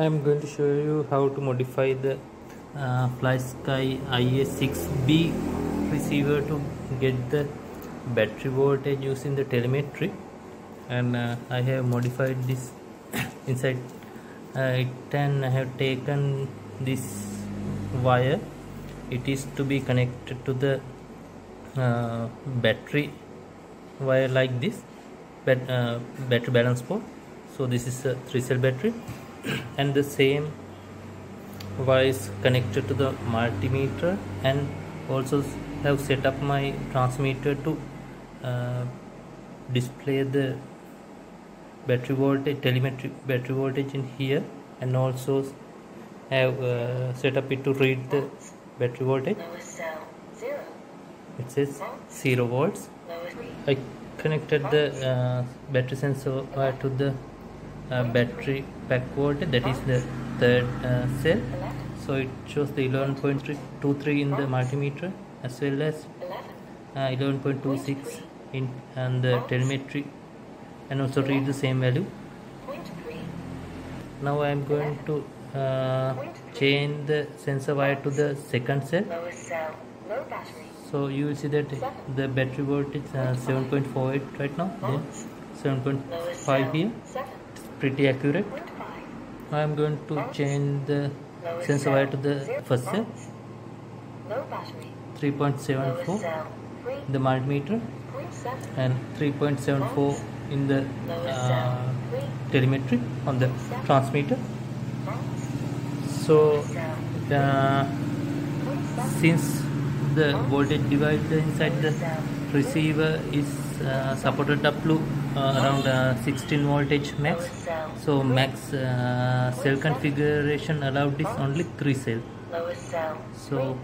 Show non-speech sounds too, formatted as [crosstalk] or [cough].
I am going to show you how to modify the uh, FlySky IA6B receiver to get the battery voltage using the telemetry. And uh, I have modified this [coughs] inside. Uh, it and I have taken this wire. It is to be connected to the uh, battery wire like this bat, uh, battery balance board so this is a three cell battery and the same wire is connected to the multimeter and also have set up my transmitter to uh, display the battery voltage telemetry battery voltage in here and also have uh, set up it to read the battery voltage. It says 0 volts. I connected the uh, battery sensor wire to the uh, battery pack voltage that is the third uh, cell. So it shows the 11.23 in the multimeter as well as uh, 11.26 in and the telemetry and also read the same value. Now I am going to uh, change the sensor wire to the second cell. So you will see that the battery voltage uh, 7.48 right now then 7.5 here. Pretty accurate. I am going to change the sensor wire to the first cell volts. Low battery. 3.74 Lowest cell, three. in the multimeter and 3.74 in the uh, telemetry on the transmitter so cell, uh, since the voltage divider inside the receiver is uh, supported up to uh, around uh, 16 voltage max so max cell configuration allowed is only 3 cell so.